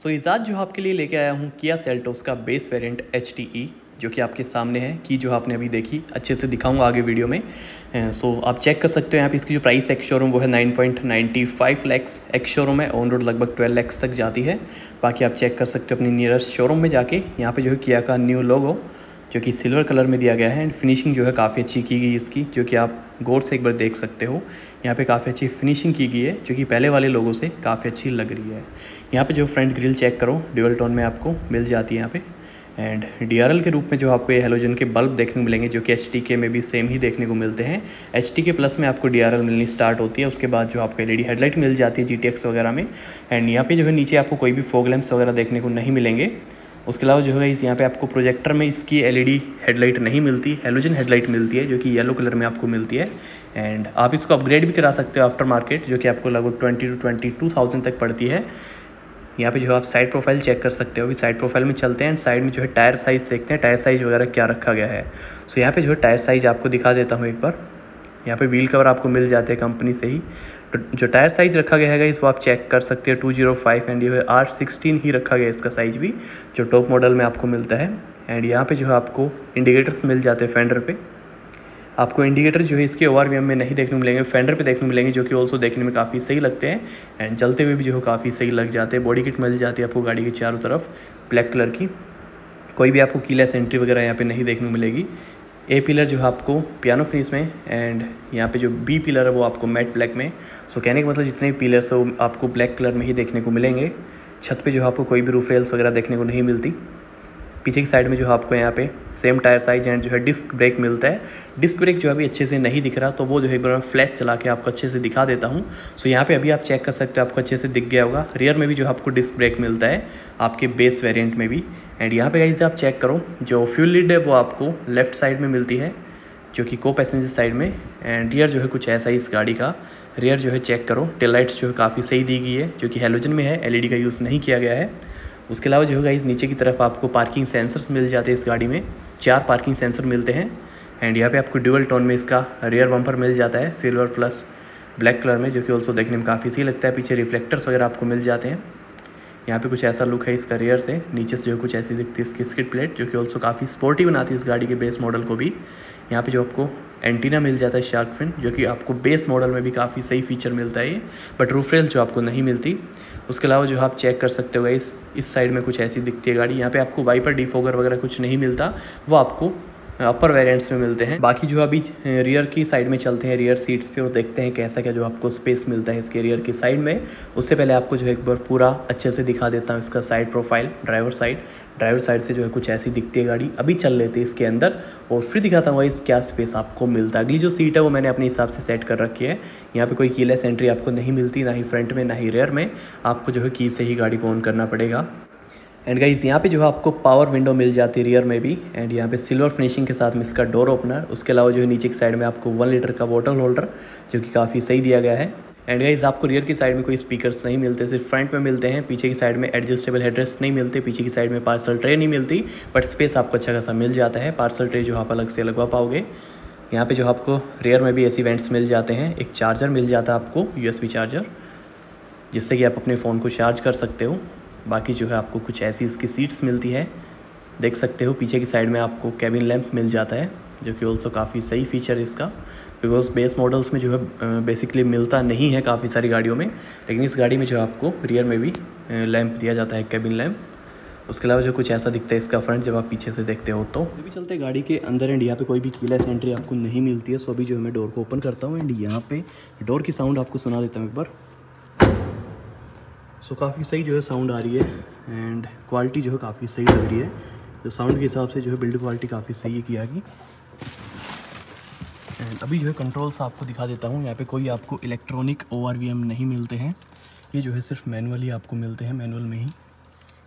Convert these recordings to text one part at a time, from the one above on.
सो so, Ijaz जो आपके लिए लेके आया हूँ किया सेल्टोस का बेस वेरिएंट एच जो कि आपके सामने है। की जो आपने अभी देखी अच्छे से दिखाऊँगा आगे वीडियो में। सो so, आप चेक कर सकते हो यहाँ पे इसकी जो प्राइस एक्स शोरूम वो है 9.95 लैक्स एक्स शोरूम है ऑन रोड लगभग 12 लैक्स तक जाती है। बाकी आप चेक कर सकते हो अपनी नियरेस्ट शोरूम में जाके। यहाँ पे जो है किया का न्यू लोगो जो कि सिल्वर कलर में दिया गया है एंड फिनिशिंग जो है काफ़ी अच्छी की गई इसकी, जो कि आप गौर से एक बार देख सकते हो। यहाँ पे काफ़ी अच्छी फिनिशिंग की गई है, जो कि पहले वाले लोगों से काफ़ी अच्छी लग रही है। यहाँ पे जो फ्रंट ग्रिल चेक करो ड्यूअल टोन में आपको मिल जाती है यहाँ पे। एंड डीआरएल के रूप में जो आपको ये हेलोजन के बल्ब देखने को मिलेंगे, जो कि एच में भी सेम ही देखने को मिलते हैं। एच प्लस में आपको डीआरएल मिलनी स्टार्ट होती है, उसके बाद जो आपको एल हेडलाइट मिल जाती है GTX वगैरह में। एंड यहाँ पे जो है नीचे आपको कोई भी फोग लैम्प्स वगैरह देखने को नहीं मिलेंगे। उसके अलावा जो है इस यहाँ पे आपको प्रोजेक्टर में इसकी एलईडी हेडलाइट नहीं मिलती हेलोजन हेडलाइट मिलती है जो कि येलो कलर में आपको मिलती है। एंड आप इसको अपग्रेड भी करा सकते हो आफ्टर मार्केट जो कि आपको लगभग twenty two twenty two thousand तक पड़ती है। यहाँ पे जो है आप साइड प्रोफ़ाइल चेक कर सकते हो अभी साइड प्रोफ़ाइल में चलते हैं एंड साइड में जो है टायर साइज़ देखते हैं टायर साइज़ वगैरह क्या रखा गया है। सो so, यहाँ पे जो है टायर साइज़ आपको दिखा देता हूँ एक बार। यहाँ पे व्हील कवर आपको मिल जाते हैं कंपनी से ही। तो जो टायर साइज़ रखा गया है इसको आप चेक कर सकते हैं टू ज़ीरो फाइव एंड ये आर सिक्सटीन ही रखा गया है इसका साइज़ भी, जो टॉप मॉडल में आपको मिलता है। एंड यहाँ पे जो है आपको इंडिकेटर्स मिल जाते हैं फेंडर पे। आपको इंडिकेटर जो है इसके ओ में नहीं देखने मिलेंगे फेंडर पे देखने मिलेंगे, जो कि ऑल्सो देखने में काफ़ी सही लगते हैं। एंड चलते हुए भी जो है काफ़ी सही लग जाते हैं। बॉडी किट मिल जाती है आपको गाड़ी के चारों तरफ़ ब्लैक कलर की। कोई भी आपको कीलेस एंट्री वगैरह यहाँ पे नहीं देखने मिलेगी। ए पिलर जो है आपको पियानो फिनिश में एंड यहाँ पे जो बी पिलर है वो आपको मैट ब्लैक में। सो कहने का मतलब जितने भी पिलर्स है वो आपको ब्लैक कलर में ही देखने को मिलेंगे। छत पे जो है आपको कोई भी रूफ रेल्स वगैरह देखने को नहीं मिलती। पीछे की साइड में जो है आपको यहाँ पे सेम टायर साइज़ एंड जो है डिस्क ब्रेक मिलता है। डिस्क ब्रेक जो है अभी अच्छे से नहीं दिख रहा तो वो जो है एक बार फ्लैश चला के आपको अच्छे से दिखा देता हूँ। सो यहाँ पे अभी आप चेक कर सकते हो, आपको अच्छे से दिख गया होगा। रियर में भी जो है आपको डिस्क ब्रेक मिलता है, आपके बेस वेरियंट में भी। एंड यहाँ पे गाइज़ आप चेक करो, जो फ्यूल लीड है वो आपको लेफ़्ट साइड में मिलती है, जो कि को पैसेंजर साइड में। एंड रियर जो है कुछ ऐसा ही इस गाड़ी का। रियर जो है चेक करो टेल लाइट्स जो है काफ़ी सही दी गई है, जो कि हेलोजन में है एलईडी का यूज़ नहीं किया गया है। उसके अलावा जो है इस नीचे की तरफ़ आपको पार्किंग सेंसर्स मिल जाते हैं इस गाड़ी में। चार पार्किंग सेंसर मिलते हैं एंड यहाँ पे आपको ड्यूअल टोन में इसका रियर बम्पर मिल जाता है सिल्वर प्लस ब्लैक कलर में, जो कि ऑल्सो देखने में काफ़ी सही लगता है। पीछे रिफ्लेक्टर्स वगैरह आपको मिल जाते हैं। यहाँ पे कुछ ऐसा लुक है इसका रियर से। नीचे से जो कुछ ऐसी दिखती है इसकी स्किट प्लेट जो कि ऑल्सो काफ़ी स्पोर्टी बनाती है इस गाड़ी के बेस मॉडल को भी। यहाँ पे जो आपको एंटीना मिल जाता है शार्क फिन जो कि आपको बेस मॉडल में भी काफ़ी सही फीचर मिलता है ये। बट रूफरेल जो आपको नहीं मिलती उसके अलावा जो आप चेक कर सकते हो इस इस साइड में कुछ ऐसी दिखती है गाड़ी, यहाँ पे आपको वाइपर डिफोगर वगैरह कुछ नहीं मिलता, वो आपको अपर वेरिएंट्स में मिलते हैं। बाकी जो अभी रियर की साइड में चलते हैं रियर सीट्स पे, और देखते हैं कैसा क्या जो आपको स्पेस मिलता है इसके रियर की साइड में। उससे पहले आपको जो है एक बार पूरा अच्छे से दिखा देता हूँ इसका side profile driver side driver side से जो है कुछ ऐसी दिखती है गाड़ी। अभी चल लेती है इसके अंदर, और फिर दिखाता हूँ इस क्या स्पेस आपको मिलता है। अगली जो सीट है वो मैंने अपने हिसाब से सेट कर रखी है। यहाँ पे कोई कीलेस एंट्री आपको नहीं मिलती, ना ही फ्रंट में, ना ही रेयर में। आपको जो है की से ही गाड़ी को ऑन करना पड़ेगा। एंड गाइज़ यहाँ पे जो है आपको पावर विंडो मिल जाती है रियर में भी एंड यहाँ पे सिल्वर फिनिशिंग के साथ में इसका डोर ओपनर उसके अलावा जो है नीचे की साइड में आपको वन लीटर का बोटल होल्डर जो कि काफ़ी सही दिया गया है। एंड गाइज़ आपको रियर की साइड में कोई स्पीकर्स नहीं मिलते, सिर्फ़ फ्रंट में मिलते हैं, पीछे की साइड में एडजस्टेबल हेडरेस्ट नहीं मिलते, पीछे की साइड में पार्सल ट्रे नहीं मिलती बट स्पेस आपको अच्छा खासा मिल जाता है पार्सल ट्रे जो आप अलग से लगवा पाओगे। यहाँ पे जो आपको रेयर में भी ऐसी वेंट्स मिल जाते हैं, एक चार्जर मिल जाता है आपको यू चार्जर जिससे कि आप अपने फ़ोन को चार्ज कर सकते हो। बाकी जो है आपको कुछ ऐसी इसकी सीट्स मिलती है। देख सकते हो, पीछे की साइड में आपको कैबिन लैंप मिल जाता है, जो कि ऑल्सो काफ़ी सही फीचर है इसका। बिकॉज़ बेस मॉडल्स में जो है बेसिकली मिलता नहीं है काफ़ी सारी गाड़ियों में, लेकिन इस गाड़ी में जो है आपको रियर में भी लैंप दिया जाता है कैबिन लैंप उसके अलावा जो कुछ ऐसा दिखता है इसका फ्रंट जब आप पीछे से देखते हो तो। अभी चलते गाड़ी के अंदर एंड यहाँ पे कोई भी कीलेस एंट्री आपको नहीं मिलती है, सो अभी जो है मैं डोर को ओपन करता हूँ एंड यहाँ पे डोर की साउंड आपको सुना देता हूँ एक बार। सो काफ़ी सही जो है साउंड आ रही है एंड क्वालिटी जो है काफ़ी सही लग रही है। जो साउंड के हिसाब से जो है बिल्ड क्वालिटी काफ़ी सही है किया की। एंड अभी जो है कंट्रोल्स आपको दिखा देता हूँ, यहाँ पे कोई आपको इलेक्ट्रॉनिक ओ नहीं मिलते हैं। ये जो है सिर्फ़ मैनुअली आपको मिलते हैं मैनुअल में ही।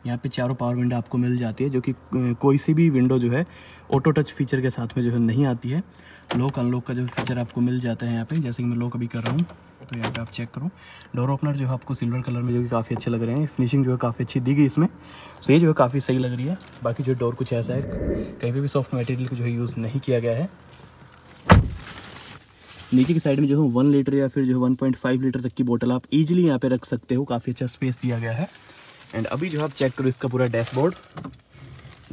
यहाँ पे चारों पावर विंडो आपको मिल जाती है, जो कि कोई सी भी विंडो जो है ऑटो टच फीचर के साथ में जो है नहीं आती है। लॉक अनलॉक का जो फीचर आपको मिल जाता है यहाँ पे, जैसे कि मैं लॉक अभी कर रहा हूँ तो यहाँ पे आप चेक करो। डोर ओपनर जो है आपको सिल्वर कलर में जो कि काफ़ी अच्छे लग रहे हैं फिनिशिंग जो है काफ़ी अच्छी दी गई इसमें। तो ये जो है काफ़ी सही लग रही है, बाकी जो डोर कुछ ऐसा है, कहीं पर भी सॉफ्ट मटेरियल को जो है यूज़ नहीं किया गया है। नीचे की साइड में जो है वन लीटर या फिर जो है वन लीटर तक की बोतल आप इजीली यहाँ पे रख सकते हो, काफ़ी अच्छा स्पेस दिया गया है। एंड अभी जो है, आप चेक करो इसका पूरा डैशबोर्ड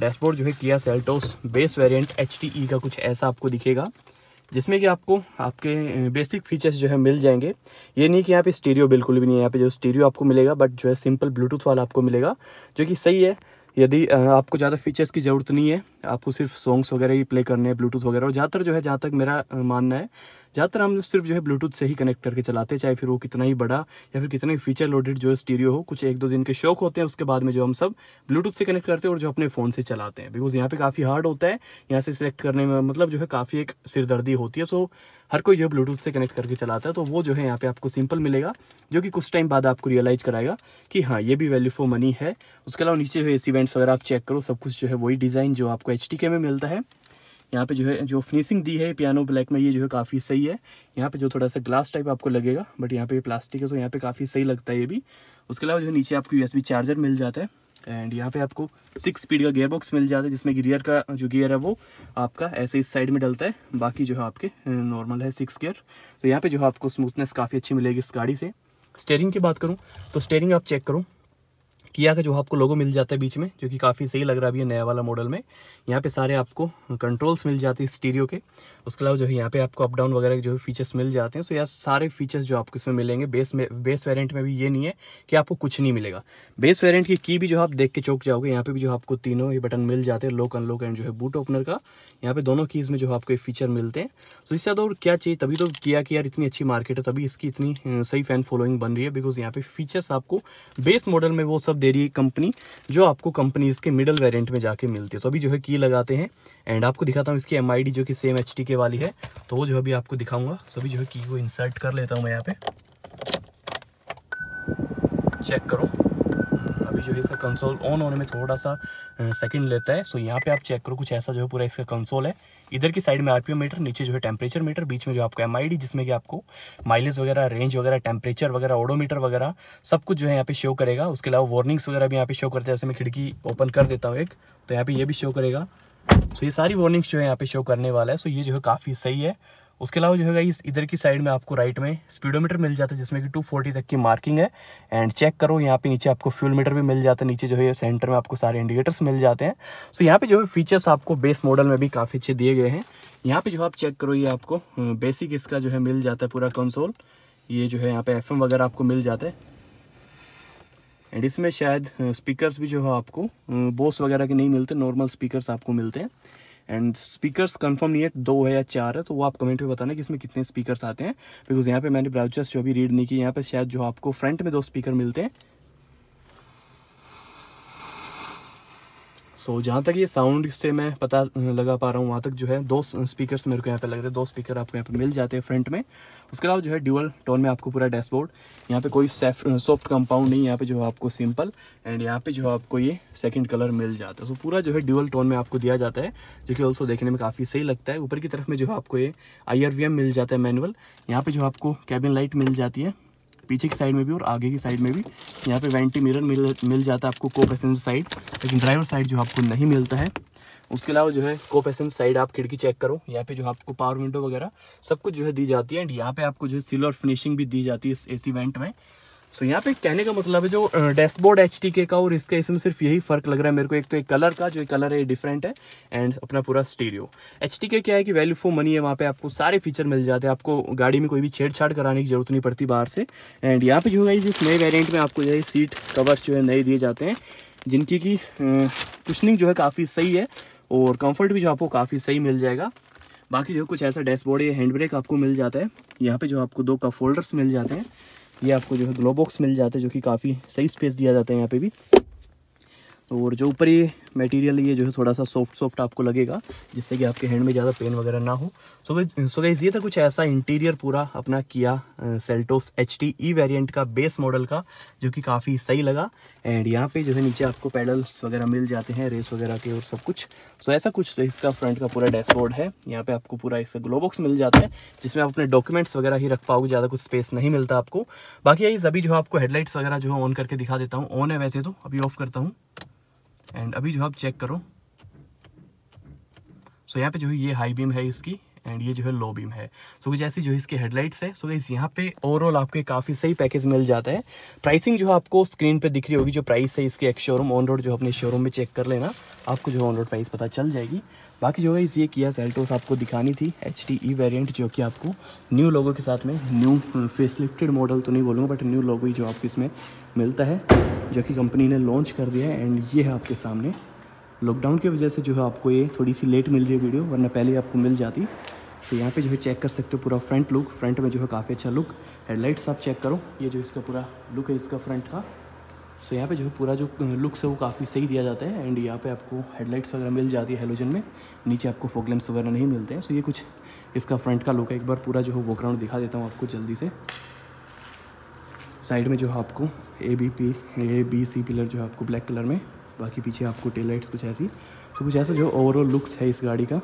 डैशबोर्ड जो है Kia Seltos base variant HTE का कुछ ऐसा आपको दिखेगा, जिसमें कि आपको आपके बेसिक फीचर्स जो है मिल जाएँगे. ये नहीं कि यहाँ पे स्टीरियो बिल्कुल भी नहीं है, यहाँ पे जो स्टीरियो आपको मिलेगा बट जो है सिंपल ब्लूटूथ वाला आपको मिलेगा, जो कि सही है. यदि आपको ज़्यादा फीचर्स की ज़रूरत नहीं है, आपको सिर्फ़ सॉन्ग्स वगैरह ही प्ले करने हैं ब्लूटूथ वगैरह, और ज़्यादातर जो है, जहाँ तक मेरा मानना है ज़्यादातर हम सिर्फ़ जो है ब्लूटूथ से ही कनेक्ट करके चलाते हैं, चाहे फिर वो कितना ही बड़ा या फिर कितना ही फीचर लोडेड जो है स्टीरियो हो, कुछ एक दो दिन के शौक होते हैं, उसके बाद में जो हम सब ब्लूटूथ से कनेक्ट करते हैं और जो अपने फ़ोन से चलाते हैं। बिकॉज़ यहाँ पे काफ़ी हार्ड होता है, यहाँ से सिलेक्ट करने में मतलब जो है काफ़ी एक सिरदर्दी होती है। सो हर कोई जो है ब्लूटूथ से कनेक्ट करके चलाता है तो वो जो है यहाँ पे आपको सिंपल मिलेगा, जो कि कुछ टाइम बाद आपको रियलाइज़ कराएगा कि हाँ ये भी वैल्यू फॉर मनी है। उसके अलावा नीचे जो है एसी वेंट्स वगैरह आप चेक करो, सब कुछ जो है वही डिज़ाइन जो आपको एच में मिलता है। यहाँ पे जो है, जो फिनिशिंग दी है पियानो ब्लैक में, ये जो है काफ़ी सही है। यहाँ पे जो थोड़ा सा ग्लास टाइप आपको लगेगा बट यहाँ पे प्लास्टिक है तो यहाँ पे काफ़ी सही लगता है ये भी। उसके अलावा जो है, नीचे आपको यूएसबी चार्जर मिल जाता है एंड यहाँ पे आपको सिक्स स्पीड का गियर बॉक्स मिल जाता है, जिसमें गियर का जो गियर है, वो आपका ऐसे इस साइड में डलता है। बाकी जो है आपके नॉर्मल है सिक्स गियर तो यहाँ पे जो है आपको स्मूथनेस काफ़ी अच्छी मिलेगी इस गाड़ी से। स्टेयरिंग की बात करूँ तो स्टेयरिंग आप चेक करो। किया का जो आपको लोगो मिल जाता है बीच में, जो कि काफ़ी सही लग रहा है अभी नया वाला मॉडल में। यहाँ पे सारे आपको कंट्रोल्स मिल जाते हैं स्टीरियो के। उसके अलावा जो है यहाँ पे आपको अप डाउन वगैरह के जो है फीचर्स मिल जाते हैं। सो यार सारे फीचर्स जो आपको इसमें मिलेंगे। बेस में बेस वेरियंट में भी ये नहीं है कि आपको कुछ नहीं मिलेगा। बेस वेरियंट की की भी जो आप देख के चौक जाओगे, यहाँ पर भी जो आपको तीनों ही बटन मिल जाते हैं लोक अनलॉक एंड जो है बूट ओपनर का। यहाँ पे दोनों कीज़ में जो आपको फीचर मिलते हैं। तो इससे और क्या चाहिए? तभी तो किया कि यार इतनी अच्छी मार्केट है, तभी इसकी इतनी सही फ़ैन फॉलोइंग बन रही है। बिकॉज़ यहाँ पे फीचर्स आपको बेस मॉडल में वो सब दे रही है कंपनी, जो आपको कंपनी इसके मिडल वेरिएंट में जाके मिलती है। तो अभी जो है की लगाते हैं, एंड आपको दिखाता हूँ इसकी एम जो कि सेम एच के वाली है। तो वो जो अभी आपको दिखाऊँगा सभी जो है की को इंसर्ट कर लेता हूँ मैं यहाँ पे। चेक करो। अभी जो है इसका कंसोल ऑन होने में थोड़ा सा सेकंड लेता है। सो यहाँ पे आप चेक करो, कुछ ऐसा जो है पूरा इसका कंसोल है। इधर की साइड में आरपीएम मीटर नीचे जो है टेम्परेचर मीटर बीच में जो आपको एम जिसमें कि आपको माइलेज वगैरह रेंज वगैरह टेम्परेचर वगैरह ओडोमीटर वगैरह, सब कुछ जो है यहाँ पे शो करेगा। उसके अलावा वार्निंग्स वगैरह भी यहाँ पे शो करते हैं। जैसे मैं खिड़की ओपन कर देता हूँ एक तो यहाँ पे ये भी शो करेगा। सो ये सारी वार्निंग्स जो है यहाँ पे शो करने वाला है। सो ये जो है काफ़ी सही है। उसके अलावा जो है इस इधर की साइड में आपको राइट में स्पीडोमीटर मिल जाता है, जिसमें कि 240 तक की मार्किंग है। एंड चेक करो, यहाँ पे नीचे आपको फ्यूल मीटर भी मिल जाता है, नीचे जो है सेंटर में आपको सारे इंडिकेटर्स मिल जाते हैं। सो यहाँ पे जो है फीचर्स आपको बेस मॉडल में भी काफ़ी अच्छे दिए गए हैं। यहाँ पे जो आप चेक करो, ये आपको बेसिक इसका जो है मिल जाता है पूरा कंसोल ये जो है यहाँ पे एफ़ वगैरह आपको मिल जाता है। एंड इसमें शायद स्पीकर्स भी जो है आपको बोस वगैरह के नहीं मिलते नॉर्मल स्पीकर्स आपको मिलते हैं। एंड स्पीकर्स कंफर्म नहीं है, दो है या चार है तो वो आप कमेंट में बताना कि इसमें कितने स्पीकर्स आते हैं। बिकॉज़ यहाँ पे मैंने ब्राउचर्स जो भी रीड नहीं की यहाँ पे शायद जो आपको फ्रंट में दो स्पीकर मिलते हैं सो so, जहाँ तक ये साउंड से मैं पता लगा पा रहा हूँ वहाँ तक जो है दो स्पीकर्स मेरे को यहाँ पे लग रहे हैं। दो स्पीकर आपको यहाँ पे मिल जाते हैं फ्रंट में। उसके अलावा जो है ड्यूअल टोन में आपको पूरा डैशबोर्ड यहाँ पे कोई सॉफ्ट कंपाउंड नहीं यहाँ पे जो है आपको सिंपल एंड यहाँ पे जो है आपको ये सेकंड कलर मिल जाता है। सो so, पूरा जो है ड्यूअल टोन में आपको दिया जाता है जो कि ऑल्सो देखने में काफ़ी सही लगता है। ऊपर की तरफ़ में जो है आपको ये आईआरवीएम मिल जाता है मैनुअल यहाँ पर जो आपको कैबिन लाइट मिल जाती है। पीछे की साइड में भी और आगे की साइड में भी। यहाँ पे वेंटी मिरर मिल मिल जाता है आपको को पैसेंजर साइड, लेकिन ड्राइवर साइड जो आपको नहीं मिलता है। उसके अलावा जो है को पैसेंजर साइड आप खिड़की चेक करो, यहाँ पे जो आपको पावर विंडो वगैरह सब कुछ जो है दी जाती है। एंड यहाँ पे आपको जो है सिल्वर फिनिशिंग भी दी जाती है इस एसी वेंट में। सो यहाँ पे कहने का मतलब है जो डैशबोर्ड एच टी के का और इसका इसमें सिर्फ़ यही फ़र्क लग रहा है मेरे को। एक तो एक कलर का, जो एक कलर है डिफरेंट है एंड अपना पूरा स्टीरियो एच टी के क्या है कि वैल्यू फॉर मनी है, वहाँ पे आपको सारे फीचर मिल जाते हैं। आपको गाड़ी में कोई भी छेड़छाड़ कराने की ज़रूरत नहीं पड़ती बाहर से। एंड यहाँ पे जो है इस नए वेरियंट में आपको जो है सीट कवर्स जो है, नए दिए जाते हैं, जिनकी की कुशनिंग जो है काफ़ी सही है, और कंफर्ट भी जो आपको काफ़ी सही मिल जाएगा। बाकी जो कुछ ऐसा डैशबोर्ड या हैंड ब्रेक आपको मिल जाता है, यहाँ पे जो आपको दो कप फोल्डर्स मिल जाते हैं। ये आपको जो है ग्लो बॉक्स मिल जाते हैं, जो कि काफ़ी सही स्पेस दिया जाता है यहाँ पे भी। और जो ऊपर ये मटेरियल ये जो है थोड़ा सा सॉफ्ट सॉफ्ट आपको लगेगा जिससे कि आपके हैंड में ज़्यादा पेन वगैरह ना हो। सो सो गाइज़ ये था कुछ ऐसा इंटीरियर पूरा अपना किया Seltos H T E variant का बेस मॉडल का जो कि काफ़ी सही लगा। एंड यहाँ पे जो है नीचे आपको पैडल्स वगैरह मिल जाते हैं रेस वगैरह के और सब कुछ। सो so, ऐसा कुछ तो इसका फ्रंट का पूरा डैशबोर्ड है। यहाँ पे आपको पूरा इसका ग्लो बॉक्स मिल जाता है जिसमें आप अपने डॉक्यूमेंट्स वगैरह ही रख पाओगे ज़्यादा कुछ स्पेस नहीं मिलता आपको। बाकी यही अभी जो आपको हेडलाइट्स वगैरह जो है ऑन करके दिखा देता हूँ। ऑन है वैसे तो अभी ऑफ़ करता हूँ। एंड अभी जो आप चेक करो। सो so, यहाँ पे जो है ये हाई बीम है इसकी। एंड ये जो है लो बीम है। सो so, जैसी जो इसके हेडलाइट्स है सो so, इस यहाँ पे ओवरऑल आपको काफ़ी सही पैकेज मिल जाता है। प्राइसिंग जो है आपको स्क्रीन पे दिख रही होगी जो प्राइस है इसके एक शोरूम ऑन रोड जो अपने शोरूम में चेक कर लेना आपको जो ऑन रोड प्राइस पता चल जाएगी। बाकी जो है इस ये किया सेल्टोस आपको दिखानी थी एच टी ई वेरियंट जो कि आपको न्यू लोगो के साथ में न्यू फेसलिफ्टेड मॉडल तो नहीं बोलूँगा बट न्यू लोगो ही जो आपको इसमें मिलता है जो कि कंपनी ने लॉन्च कर दिया है एंड ये है आपके सामने लॉकडाउन की वजह से जो है आपको ये थोड़ी सी लेट मिल रही है वीडियो वरना पहले आपको मिल जाती। तो यहाँ पे जो है चेक कर सकते हो पूरा फ्रंट लुक फ्रंट में जो है काफ़ी अच्छा लुक हेडलाइट्स आप चेक करो। ये जो इसका पूरा लुक है इसका फ्रंट का। सो यहाँ पे जो है पूरा जो लुक्स है वो काफ़ी सही दिया जाता है। एंड यहाँ पे आपको हेडलाइट्स वगैरह मिल जाती है हेलोजन में। नीचे आपको फोकलेम्स वगैरह नहीं मिलते हैं। सो ये कुछ इसका फ्रंट का लुक है। एक बार पूरा जो है वो ग्राउंड दिखा देता हूँ आपको जल्दी से। साइड में जो है आपको A B P A B C pillar जो है आपको ब्लैक कलर में। बाकी पीछे आपको टेल लाइट्स कुछ ऐसी। तो कुछ ऐसा जो ओवरऑल लुक्स है इस गाड़ी का।